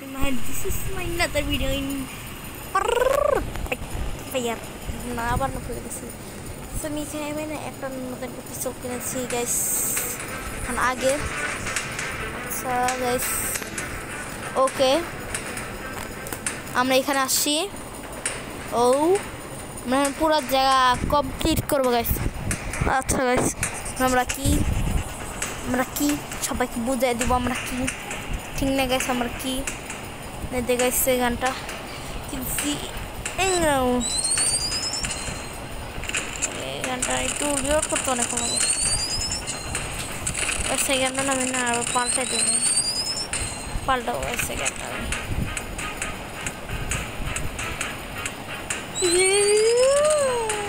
to my this is my another video in fire. না আবার না ফেলে গেছি সো আমি এখানে না একটা নতুন পিস্তল কিনেছি গাইস এখন আগে আচ্ছা গাইস ওকে আমরা এখানে আসছি ও এখন পুরো জায়গা কমপ্লিট করব গাইস আচ্ছা গাইস আমরা কি আমরা কি সবাইকে বুঝাই দিব আমরা কি ঠিক না গাইস আমরা কি দেখতে গাইছে গানটা কিন্তু এই গানটা একটু রিওয়ার্ড করতে অনেক কমাবে ওই সেকেন্ডটা আমি না আরও পাল্টাই দেবো পাল্টাবো ওই সেকেন্ডটা আমি আগে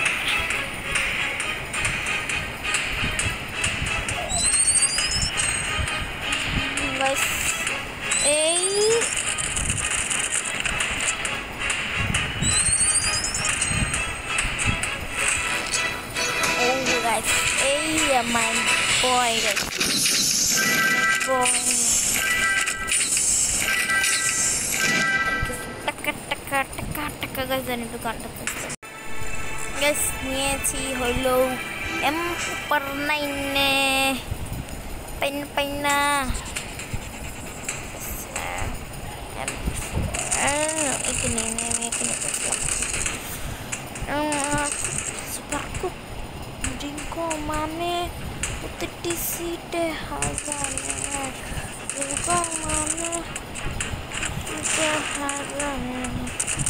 Halo, em pernah ini pen pena. Em, eh, ini ini ini ini eh, sebabku jingko mana utik di sini hazanya jingko mana udah hazanya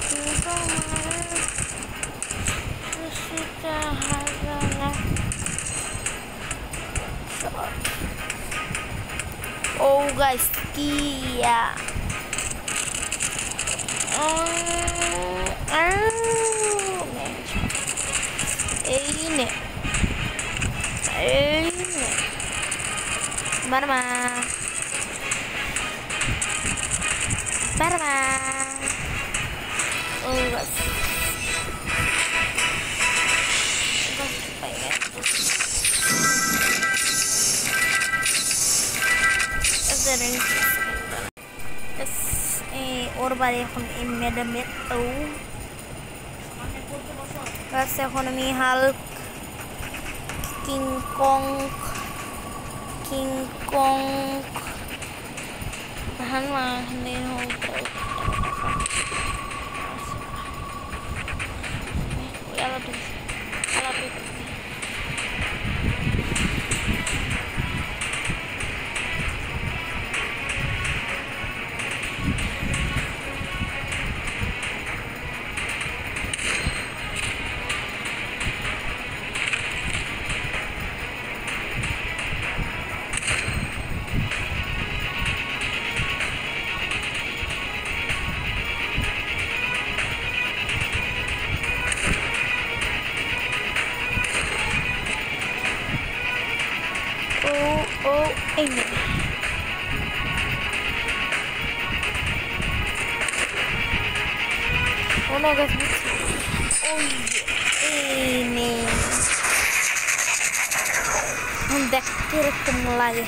jingko mana Oh guys, Yeah. Uh, um, oh, Aine. Aine. Barma. Barma. Oh guys. guys Tapos eh, urban akong imedamit to Tapos ako na may Hulk King Kong King Kong Tahan lang, hindi na ako oh, ou em mim. Oh no, guys, what's Oh yeah, man. Ang daktir kong lagi.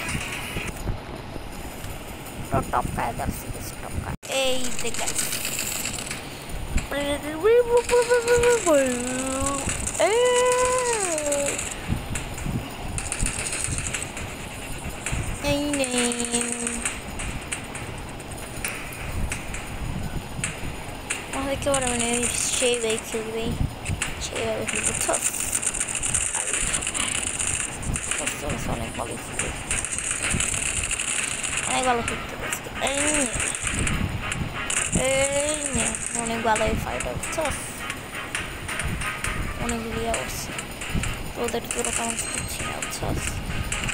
Stop ka, that's it, stop ka. Hey, the guys. Hey. Ai, não. Olha que hora, né? Chega aí, tudo bem? Chega aí, tudo bem? Posso só nem falar isso daí? Não é igual a tudo isso. Ai, não. Não é igual a eu falar isso. Não é igual a eu falar isso. Toda a tudo que eu tava é o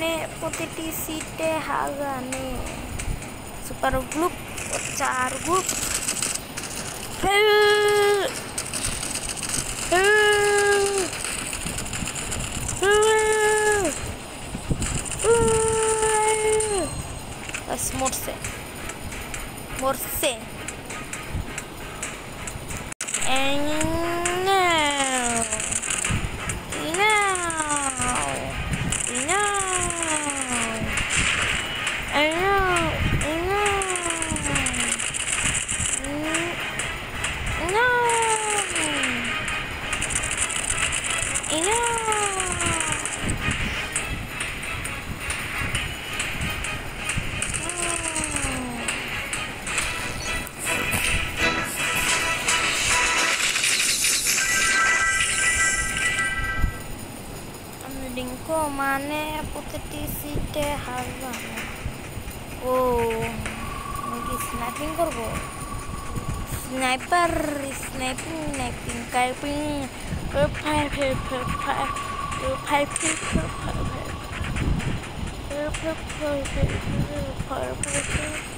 মানে প্রতিটি সিটে হাগানে super group চার group Bas morse. লিঙ্কো মানে প্রতিটি সিটে হারবানো ও আমি কি স্ন্যাপিং করবো sniper sniping sniping Kaipeng fire fire fire fire fire fire Falcon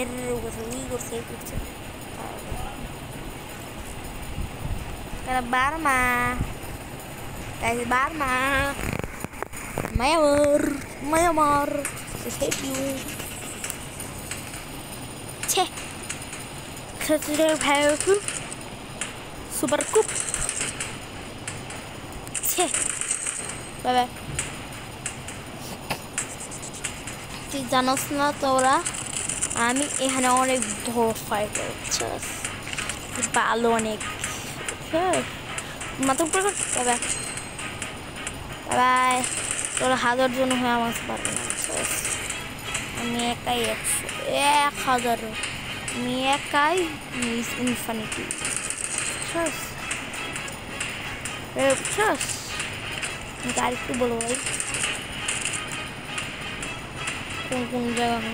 করছে এর করছে উই করছে এই করছে Burma guys Burma Myanmar Myanmar I hate you Che Kretler Powerful Super Cup Che Bye bye তুই জানোস না তোরা আমি এখানে অনেক বড় ফাইট ভালো অনেক। বাই বাই তোরা হাজার জন হয়ে আমার পারবে না। আমি একাই একশো। এক হাজার আমি একাই মিস ইনফানিটি। বুঝছিস এ, বুঝছিস আমি আরেকটু বলব ভাই। কোন কোন জায়গা আমি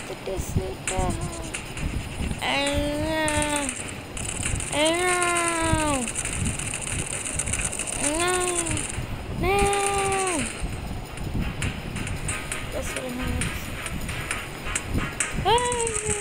देखा है no, no. That's what I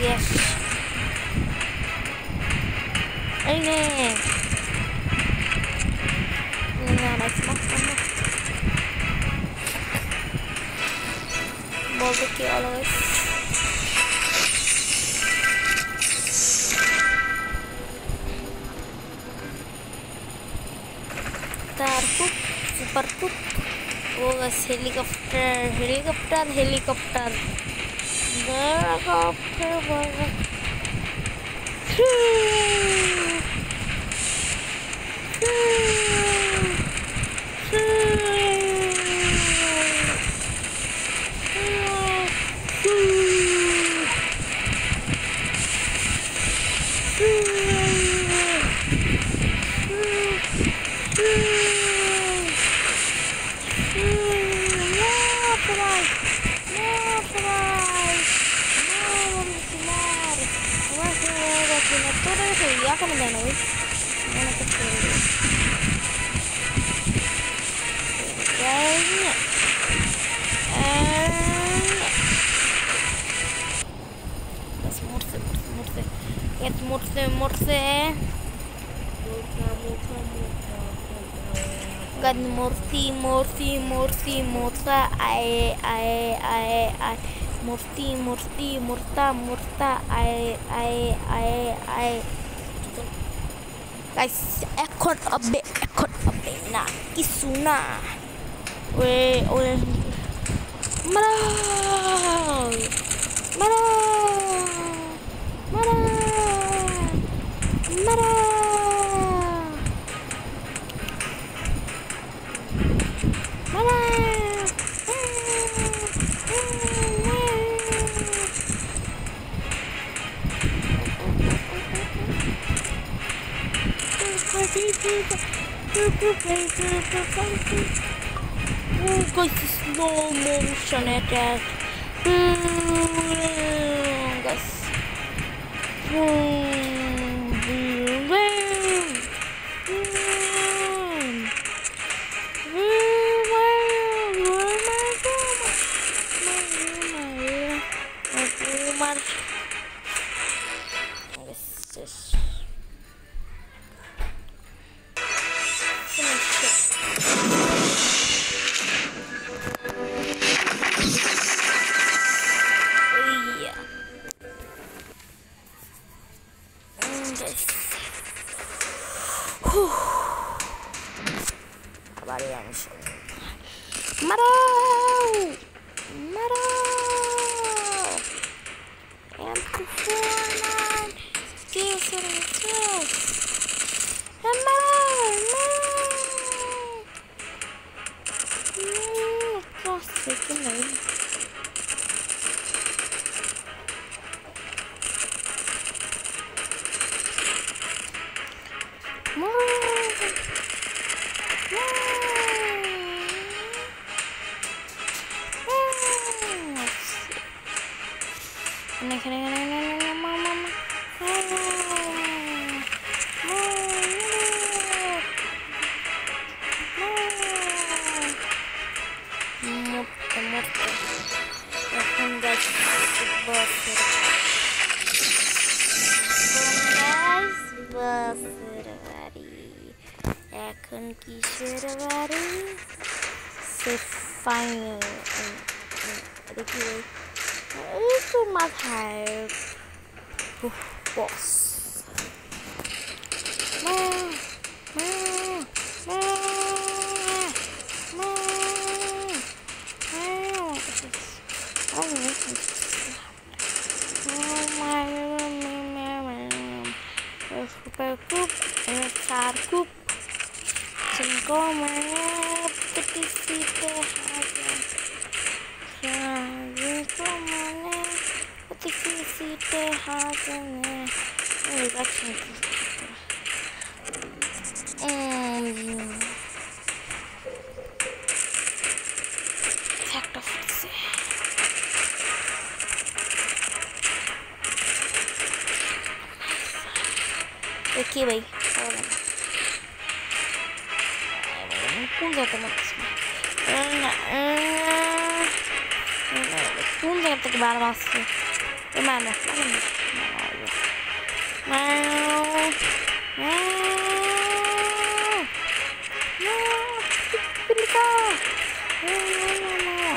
yes. Amen. Now let's knock on. Barbecue all of it. Star super cook. Oh, helicopter, helicopter, helicopter. There I. Todo ese día como de nuevo. Bueno, que Jetzt Murse, Murse, Murse. Jetzt Murse, Murse. Murse, Murse, Murse, Murse. Ay, ay, ay, ay. Morsi, morsi, morta, morta. Ae, ae, ae, ae. Guys এখন হবে এখন হবে না কিছু না way way মারা মারা মারা মারা Oh, guys, slow motion attack. Guys.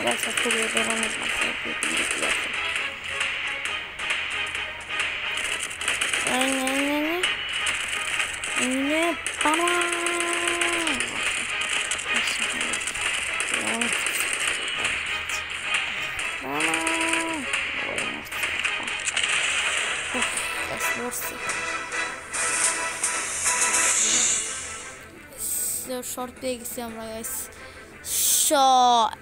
Neyse kurye veremez Ne ne ne ne ne bana Short big guys. Short.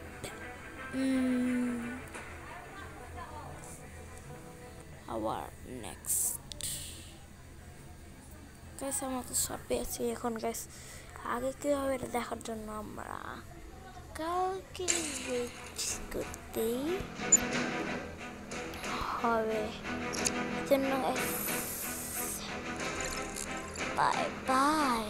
আবার নেক্সট গাইস আমরা তো শর্ট পেয়েছি এখন গাইস আগে কীভাবে এটা দেখার জন্য আমরা কাউকে ওয়েট করতেই হবে জন্য বাই বাই